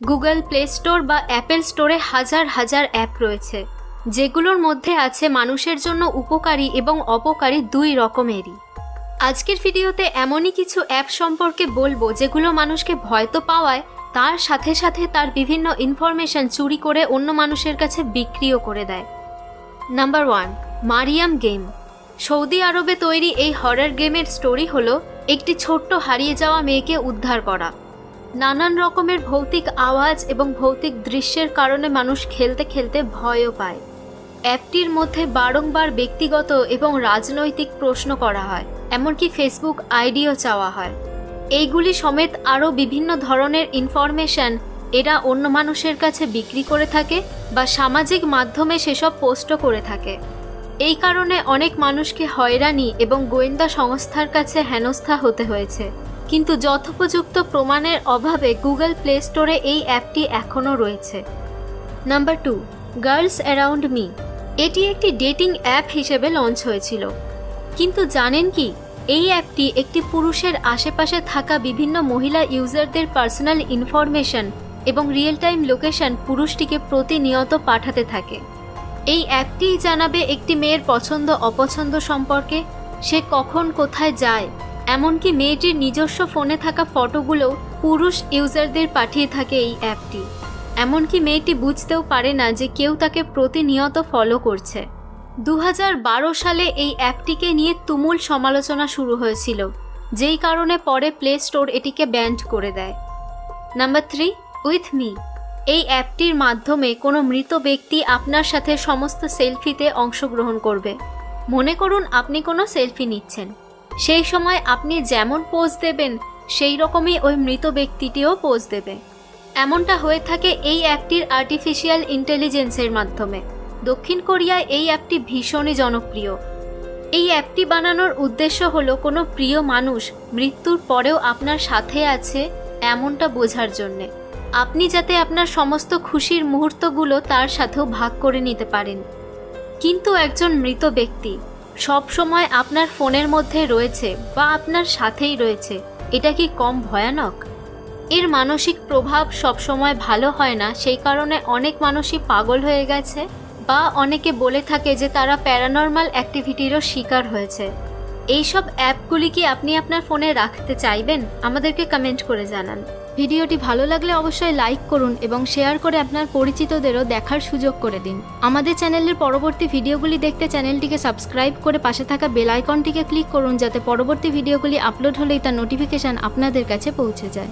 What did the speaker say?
Google play store বা Apple স্টোরে হাজার হাজার অ্যাপ রয়েছে, যেগুলোর মধ্যে আছে মানুষের জন্য উপকারী এবং অপকারী দুই রকমেরই। আজকের ভিডিওতে এমনই কিছু অ্যাপ সম্পর্কে বলব যেগুলো মানুষকে ভয় তো পাওয়ায়, তার সাথে সাথে তার বিভিন্ন ইনফরমেশন চুরি করে অন্য মানুষের কাছে বিক্রিও করে দেয়। Number one Mariam game. Saudi আরবে তৈরি এই হরার গেমের স্টোরি হলো, একটি ছোট্ট হারিয়ে যাওয়া মেয়েকে উদ্ধার করা। নানান রকমের ভৌতিক আওয়াজ এবং ভৌতিক দৃশ্যের কারণে মানুষ খেলতে খেলতে ভয়ও পায়। অ্যাপটির মধ্যে বারংবার ব্যক্তিগত এবং রাজনৈতিক প্রশ্ন করা হয়, এমনকি ফেসবুক আইডিও চাওয়া হয়। এইগুলি সমেত আরও বিভিন্ন ধরনের ইনফরমেশন এরা অন্য মানুষের কাছে বিক্রি করে থাকে বা সামাজিক মাধ্যমে সেসব পোস্টও করে থাকে। এই কারণে অনেক মানুষকে হয়রানি এবং গোয়েন্দা সংস্থার কাছে হেনস্থা হতে হয়েছে। কিন্তু যথোপযুক্ত প্রমাণের অভাবে গুগল প্লে স্টোরে এই অ্যাপটি এখনও রয়েছে। Number two, girls around me. এটি একটি ডেটিং অ্যাপ হিসেবে লঞ্চ হয়েছিল। কিন্তু জানেন কি, এই অ্যাপটি একটি পুরুষের আশেপাশে থাকা বিভিন্ন মহিলা ইউজারদের পার্সোনাল ইনফরমেশন এবং রিয়েল টাইম লোকেশন পুরুষটিকে প্রতিনিয়ত পাঠাতে থাকে। এই অ্যাপটিই জানাবে একটি মেয়ের পছন্দ অপছন্দ সম্পর্কে, সে কখন কোথায় যায় এমনকি মেয়েটির নিজস্ব ফোনে থাকা ফটোগুলোও পুরুষ ইউজারদের পাঠিয়ে থাকে এই অ্যাপটি। এমনকি মেয়েটি বুঝতেও পারে না যে কেউ তাকে প্রতিনিয়ত ফলো করছে। দু হাজার বারো সালে এই অ্যাপটিকে নিয়ে তুমুল সমালোচনা শুরু হয়েছিল, যেই কারণে পরে প্লে স্টোর এটিকে ব্যান্ড করে দেয়। Number three, with me. এই অ্যাপটির মাধ্যমে কোনো মৃত ব্যক্তি আপনার সাথে সমস্ত সেলফিতে অংশগ্রহণ করবে। মনে করুন, আপনি কোনো সেলফি নিচ্ছেন। সেই সময় আপনি যেমন পোজ দেবেন, সেই রকমই ওই মৃত ব্যক্তিটিও পোজ দেবে। এমনটা হয়ে থাকে এই অ্যাপটির আর্টিফিশিয়াল ইন্টেলিজেন্সের মাধ্যমে। দক্ষিণ কোরিয়ায় এই অ্যাপটি ভীষণই জনপ্রিয়। এই অ্যাপটি বানানোর উদ্দেশ্য হলো কোনো প্রিয় মানুষ মৃত্যুর পরেও আপনার সাথে আছে এমনটা বোঝার জন্যে। আপনি যাতে আপনার সমস্ত খুশির মুহূর্তগুলো তার সাথেও ভাগ করে নিতে পারেন। কিন্তু একজন মৃত ব্যক্তি সব সময় আপনার ফোনের মধ্যে রয়েছে বা আপনার সাথেই রয়েছে, এটা কি কম ভয়ানক? এর মানসিক প্রভাব সবসময় ভালো হয় না, সেই কারণে অনেক মানুষই পাগল হয়ে গেছে বা অনেকে বলে থাকে যে তারা প্যারানর্মাল অ্যাক্টিভিটিরও শিকার হয়েছে। এইসব অ্যাপগুলি কি আপনি আপনার ফোনে রাখতে চাইবেন? আমাদেরকে কমেন্ট করে জানান। ভিডিওটি ভালো লাগলে অবশ্যই লাইক করুন এবং শেয়ার করে আপনার পরিচিতদেরও দেখার সুযোগ করে দিন। আমাদের চ্যানেলের পরবর্তী ভিডিওগুলি দেখতে চ্যানেলটিকে সাবস্ক্রাইব করে পাশে থাকা বেল আইকনটিকে ক্লিক করুন যাতে পরবর্তী ভিডিওগুলি আপলোড হলেই তার নোটিফিকেশান আপনাদের কাছে পৌঁছে যায়।